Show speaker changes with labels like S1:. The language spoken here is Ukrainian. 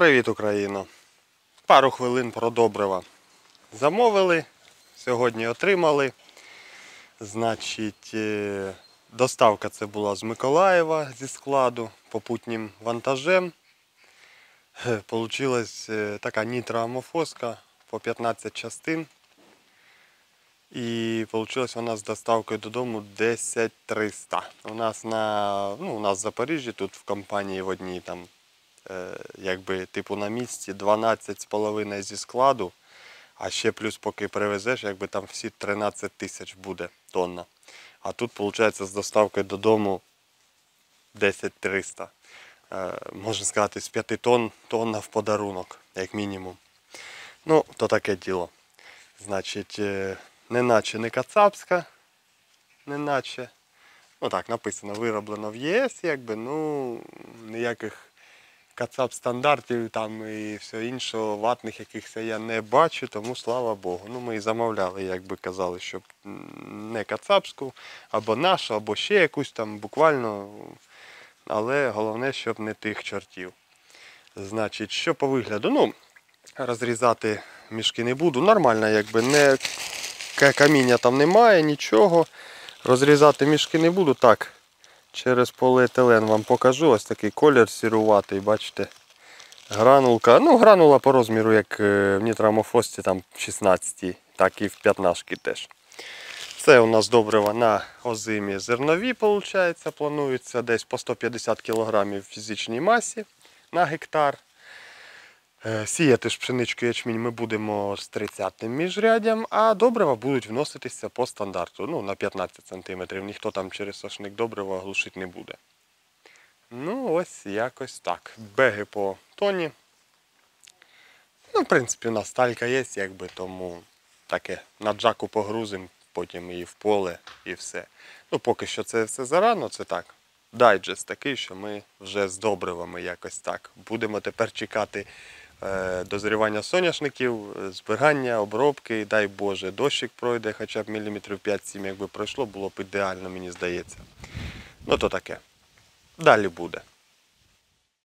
S1: Привіт, Україно! Пару хвилин про добрива. Замовили, сьогодні отримали. Значить, е, доставка це була з Миколаєва зі складу попутнім вантажем. Е, Получилась е, така нітроамофоска по 15 частин. І вийшла вона з доставкою додому 10300. У нас на ну, у нас в Запоріжжі, тут в компанії в одній там, якби типу на місці 12,5 зі складу, а ще плюс поки привезеш, якби там всі 13 тисяч буде тонна. А тут, виходить, з доставкою додому 10300. Е, можна сказати, з 5 тонн тонна в подарунок, як мінімум. Ну, то таке діло. Значить, е, неначе не кацапська, неначе. Ну так, написано, вироблено в ЄС, якби, ну, ніяких кацап стандартів там і все іншого, ватних якихось я не бачу, тому слава Богу. Ну, ми і замовляли, якби казали, щоб не кацапську, або нашу, або ще якусь там буквально. Але головне, щоб не тих чортів. Значить, що по вигляду? Ну, розрізати мішки не буду. Нормально, якби не каміння там немає, нічого. Розрізати мішки не буду. Так, через поліетилен вам покажу. Ось такий колір сіруватий, бачите. Гранулка. Ну, гранула по розміру, як е, в нітрамофості там 16, так і в 15 теж. Це у нас добрива на озимі зернові, виходить, планується десь по 150 кг фізичній масі на гектар. Е, Сіяти ж пшеничку ячмінь ми будемо з 30-м міжряддям, а добрива будуть вноситися по стандарту, ну на 15 см. Ніхто там через сошник добрива глушити не буде. Ну, ось якось так. Беги по тоні. Ну, в принципі, у нас талька є, якби, тому таке на джаку погрузимо, потім і в поле, і все. Ну, поки що це все зарано, це так. Дайджест такий, що ми вже з добривами якось так. Будемо тепер чекати дозрівання соняшників, е, збирання, обробки, дай Боже, дощик пройде, хоча б міліметрів 5-7, якби пройшло, було б ідеально, мені здається. Ну то таке. Далі буде.